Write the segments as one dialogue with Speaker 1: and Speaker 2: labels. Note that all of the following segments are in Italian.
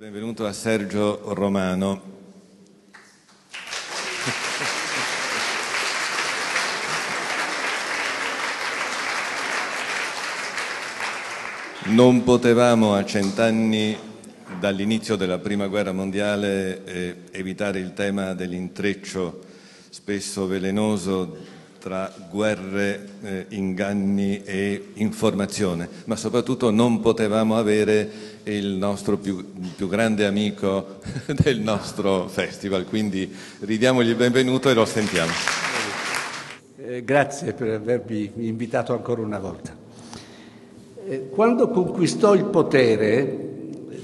Speaker 1: Benvenuto a Sergio Romano. Non potevamo a cent'anni dall'inizio della Prima Guerra Mondiale eh, evitare il tema dell'intreccio spesso velenoso tra guerre, eh, inganni e informazione, ma soprattutto non potevamo avere il nostro più, più, grande amico del nostro festival, quindi ridiamogli il benvenuto e lo sentiamo.
Speaker 2: Eh, grazie per avermi invitato ancora una volta. Eh, quando conquistò il potere,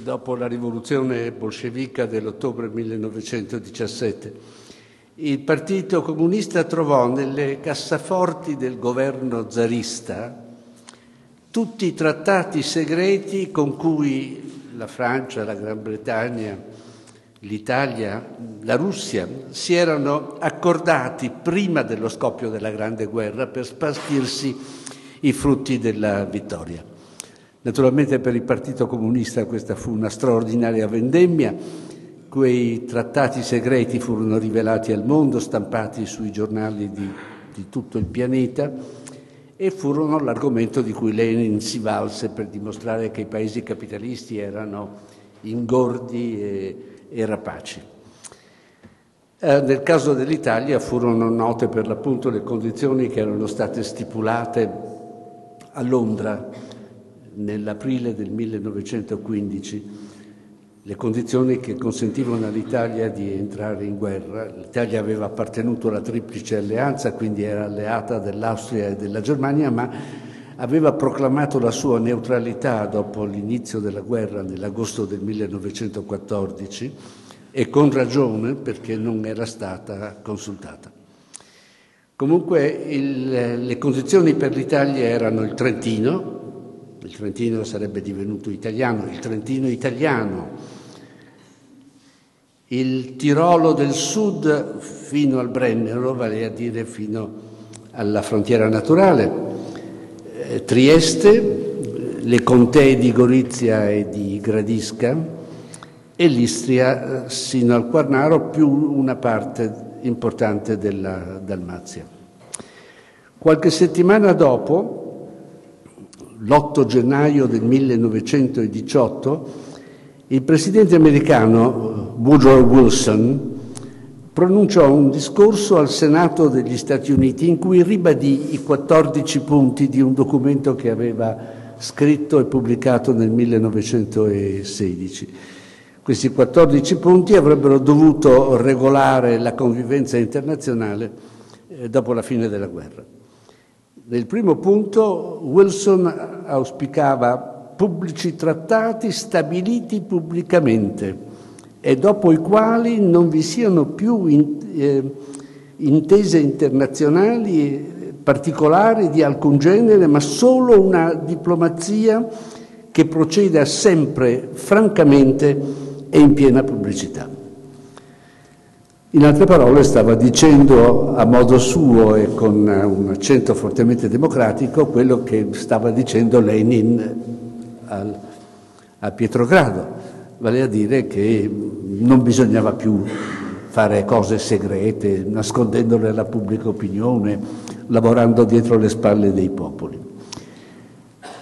Speaker 2: dopo la rivoluzione bolscevica dell'ottobre 1917, il Partito Comunista trovò nelle cassaforti del governo zarista tutti i trattati segreti con cui la Francia, la Gran Bretagna, l'Italia, la Russia si erano accordati prima dello scoppio della Grande Guerra per spartirsi i frutti della vittoria. Naturalmente per il Partito Comunista questa fu una straordinaria vendemmia Quei trattati segreti furono rivelati al mondo, stampati sui giornali di, di tutto il pianeta e furono l'argomento di cui Lenin si valse per dimostrare che i paesi capitalisti erano ingordi e, e rapaci. Eh, nel caso dell'Italia furono note per l'appunto le condizioni che erano state stipulate a Londra nell'aprile del 1915 le condizioni che consentivano all'Italia di entrare in guerra. L'Italia aveva appartenuto alla Triplice Alleanza, quindi era alleata dell'Austria e della Germania, ma aveva proclamato la sua neutralità dopo l'inizio della guerra nell'agosto del 1914 e con ragione perché non era stata consultata. Comunque il, le condizioni per l'Italia erano il Trentino, il Trentino sarebbe divenuto italiano, il Trentino italiano, il Tirolo del Sud fino al Brennero, vale a dire fino alla frontiera naturale, eh, Trieste, le contee di Gorizia e di Gradisca e l'Istria eh, sino al Quarnaro più una parte importante della Dalmazia. Qualche settimana dopo, l'8 gennaio del 1918, il presidente americano Woodrow Wilson pronunciò un discorso al Senato degli Stati Uniti in cui ribadì i 14 punti di un documento che aveva scritto e pubblicato nel 1916. Questi 14 punti avrebbero dovuto regolare la convivenza internazionale eh, dopo la fine della guerra. Nel primo punto Wilson auspicava pubblici trattati stabiliti pubblicamente e dopo i quali non vi siano più in, eh, intese internazionali particolari di alcun genere, ma solo una diplomazia che proceda sempre francamente e in piena pubblicità. In altre parole stava dicendo a modo suo e con un accento fortemente democratico quello che stava dicendo Lenin al, a Pietrogrado, vale a dire che non bisognava più fare cose segrete, nascondendole alla pubblica opinione, lavorando dietro le spalle dei popoli.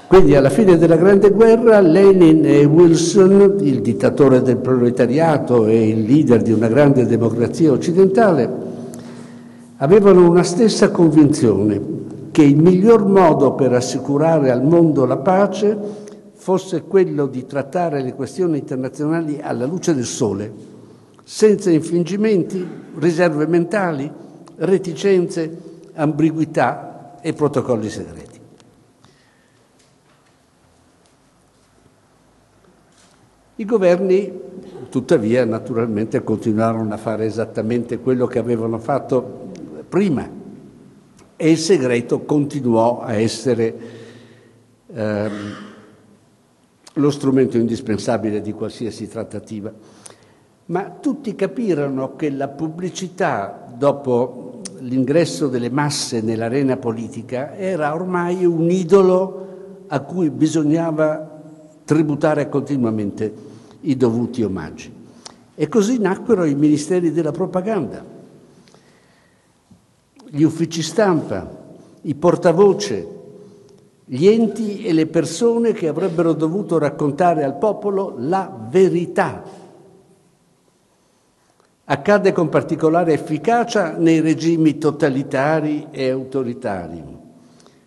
Speaker 2: Quindi alla fine della Grande Guerra Lenin e Wilson, il dittatore del proletariato e il leader di una grande democrazia occidentale, avevano una stessa convinzione che il miglior modo per assicurare al mondo la pace fosse quello di trattare le questioni internazionali alla luce del sole, senza infingimenti, riserve mentali, reticenze, ambiguità e protocolli segreti. I governi, tuttavia, naturalmente continuarono a fare esattamente quello che avevano fatto prima e il segreto continuò a essere ehm, lo strumento indispensabile di qualsiasi trattativa. Ma tutti capirono che la pubblicità, dopo l'ingresso delle masse nell'arena politica, era ormai un idolo a cui bisognava tributare continuamente i dovuti omaggi. E così nacquero i ministeri della propaganda, gli uffici stampa, i portavoce, gli enti e le persone che avrebbero dovuto raccontare al popolo la verità. Accade con particolare efficacia nei regimi totalitari e autoritari,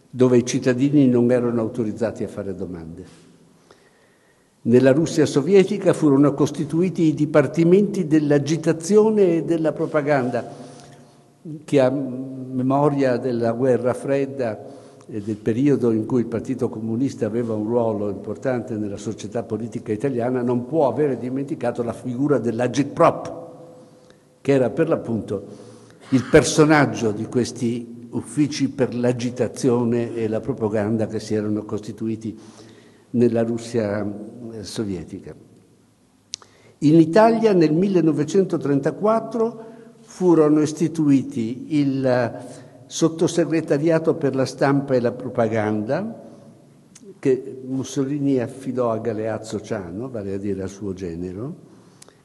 Speaker 2: dove i cittadini non erano autorizzati a fare domande. Nella Russia sovietica furono costituiti i dipartimenti dell'agitazione e della propaganda, che a memoria della guerra fredda e del periodo in cui il Partito Comunista aveva un ruolo importante nella società politica italiana, non può avere dimenticato la figura dell'agitprop, che era per l'appunto il personaggio di questi uffici per l'agitazione e la propaganda che si erano costituiti nella Russia eh, sovietica. In Italia nel 1934 furono istituiti il sottosegretariato per la stampa e la propaganda che Mussolini affidò a Galeazzo Ciano, vale a dire al suo genero,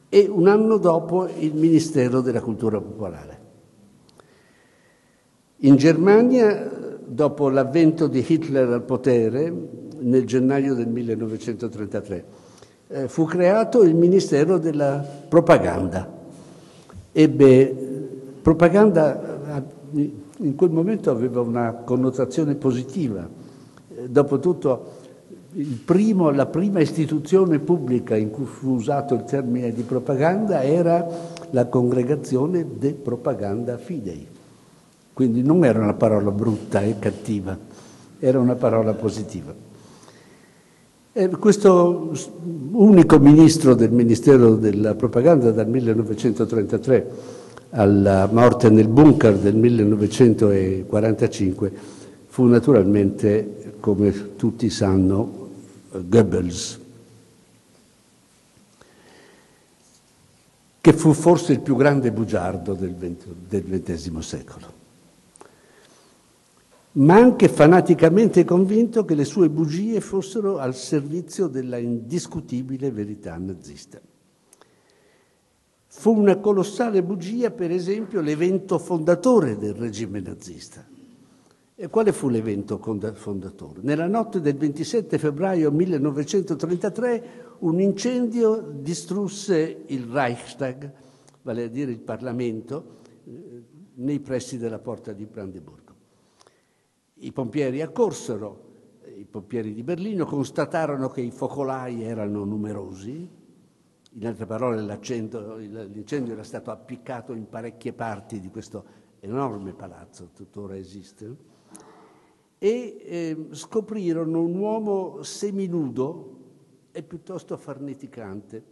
Speaker 2: e un anno dopo il Ministero della Cultura Popolare. In Germania, dopo l'avvento di Hitler al potere, nel gennaio del 1933. Eh, fu creato il Ministero della Propaganda. Ebbe propaganda in quel momento aveva una connotazione positiva. Eh, dopotutto primo, la prima istituzione pubblica in cui fu usato il termine di propaganda era la congregazione de propaganda fidei. Quindi non era una parola brutta e cattiva, era una parola positiva. E questo unico ministro del Ministero della Propaganda dal 1933 alla morte nel bunker del 1945 fu naturalmente, come tutti sanno, Goebbels, che fu forse il più grande bugiardo del XX secolo ma anche fanaticamente convinto che le sue bugie fossero al servizio della indiscutibile verità nazista. Fu una colossale bugia, per esempio, l'evento fondatore del regime nazista. E quale fu l'evento fondatore? Nella notte del 27 febbraio 1933 un incendio distrusse il Reichstag, vale a dire il Parlamento, eh, nei pressi della porta di Brandeburgo. I pompieri accorsero, i pompieri di Berlino constatarono che i focolai erano numerosi, in altre parole l'incendio era stato appiccato in parecchie parti di questo enorme palazzo, tuttora esiste, e eh, scoprirono un uomo seminudo e piuttosto farneticante.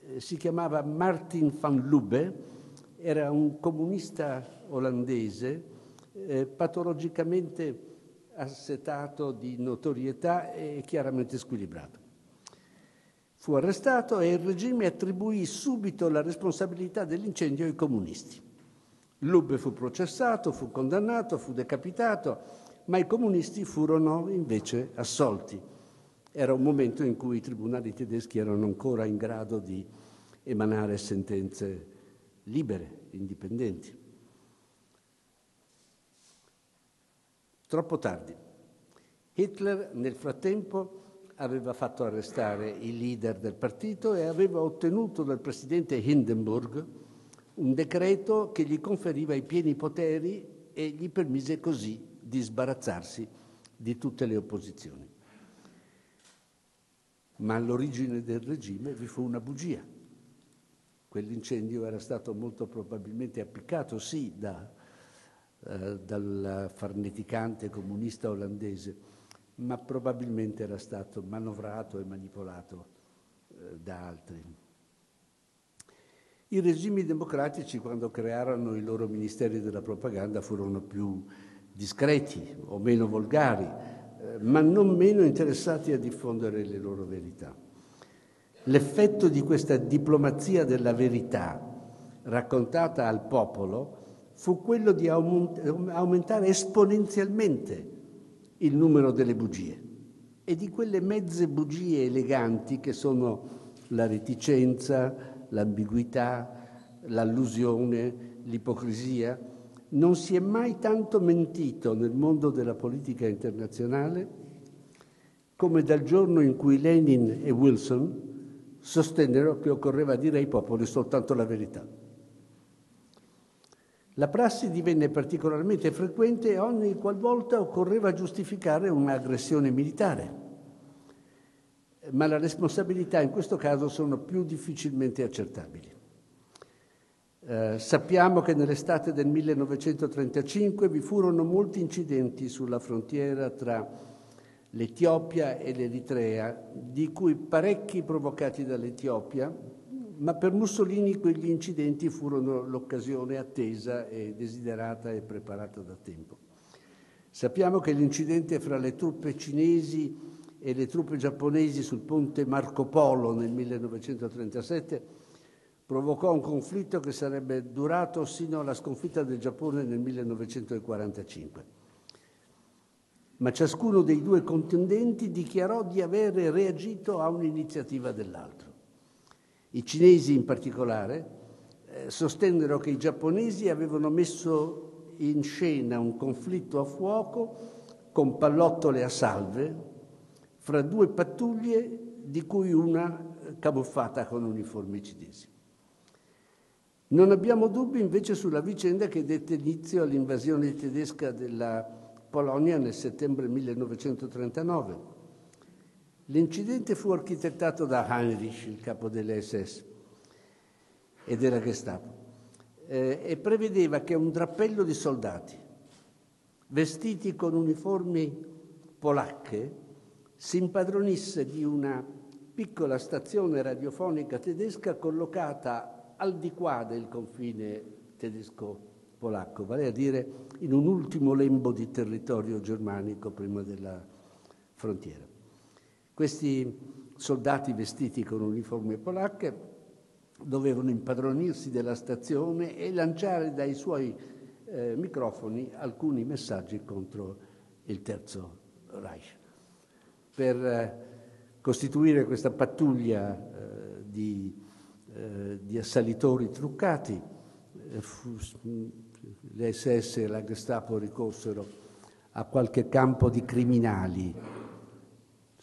Speaker 2: Eh, si chiamava Martin van Lubbe, era un comunista olandese eh, patologicamente assetato di notorietà e chiaramente squilibrato. Fu arrestato e il regime attribuì subito la responsabilità dell'incendio ai comunisti. Lubbe fu processato, fu condannato, fu decapitato, ma i comunisti furono invece assolti. Era un momento in cui i tribunali tedeschi erano ancora in grado di emanare sentenze libere, indipendenti. Troppo tardi. Hitler nel frattempo aveva fatto arrestare i leader del partito e aveva ottenuto dal presidente Hindenburg un decreto che gli conferiva i pieni poteri e gli permise così di sbarazzarsi di tutte le opposizioni. Ma all'origine del regime vi fu una bugia. Quell'incendio era stato molto probabilmente appiccato, sì, da eh, dal farneticante comunista olandese, ma probabilmente era stato manovrato e manipolato eh, da altri. I regimi democratici, quando crearono i loro ministeri della propaganda, furono più discreti o meno volgari, eh, ma non meno interessati a diffondere le loro verità. L'effetto di questa diplomazia della verità raccontata al popolo fu quello di aumentare esponenzialmente il numero delle bugie e di quelle mezze bugie eleganti che sono la reticenza, l'ambiguità, l'allusione, l'ipocrisia. Non si è mai tanto mentito nel mondo della politica internazionale come dal giorno in cui Lenin e Wilson sostennero che occorreva dire ai popoli soltanto la verità. La prassi divenne particolarmente frequente ogni qualvolta occorreva giustificare un'aggressione militare, ma le responsabilità in questo caso sono più difficilmente accertabili. Eh, sappiamo che nell'estate del 1935 vi furono molti incidenti sulla frontiera tra l'Etiopia e l'Eritrea, di cui parecchi provocati dall'Etiopia, ma per Mussolini quegli incidenti furono l'occasione attesa e desiderata e preparata da tempo. Sappiamo che l'incidente fra le truppe cinesi e le truppe giapponesi sul ponte Marco Polo nel 1937 provocò un conflitto che sarebbe durato sino alla sconfitta del Giappone nel 1945 ma ciascuno dei due contendenti dichiarò di avere reagito a un'iniziativa dell'altro. I cinesi in particolare eh, sostennero che i giapponesi avevano messo in scena un conflitto a fuoco con pallottole a salve fra due pattuglie di cui una camuffata con uniformi cinesi. Non abbiamo dubbi invece sulla vicenda che dette inizio all'invasione tedesca della Polonia nel settembre 1939. L'incidente fu architettato da Heinrich, il capo delle SS e della Gestapo, eh, e prevedeva che un drappello di soldati vestiti con uniformi polacche si impadronisse di una piccola stazione radiofonica tedesca collocata al di qua del confine tedesco polacco, vale a dire in un ultimo lembo di territorio germanico prima della frontiera. Questi soldati vestiti con uniformi polacche dovevano impadronirsi della stazione e lanciare dai suoi eh, microfoni alcuni messaggi contro il Terzo Reich. Per eh, costituire questa pattuglia eh, di, eh, di, assalitori truccati eh, fu, le SS e la Gestapo ricorsero a qualche campo di criminali,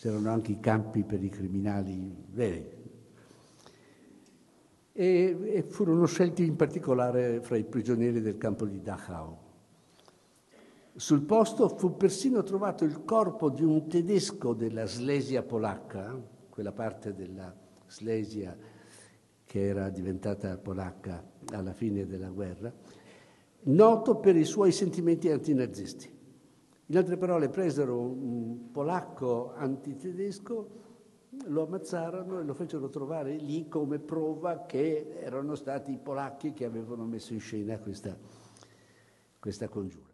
Speaker 2: c'erano anche i campi per i criminali veri, e, e furono scelti in particolare fra i prigionieri del campo di Dachau. Sul posto fu persino trovato il corpo di un tedesco della Slesia polacca, quella parte della Slesia che era diventata polacca alla fine della guerra, noto per i suoi sentimenti antinazisti. In altre parole, presero un polacco antitedesco, lo ammazzarono e lo fecero trovare lì come prova che erano stati i polacchi che avevano messo in scena questa, questa congiura.